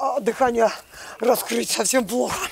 А дыхание раскрыть совсем плохо.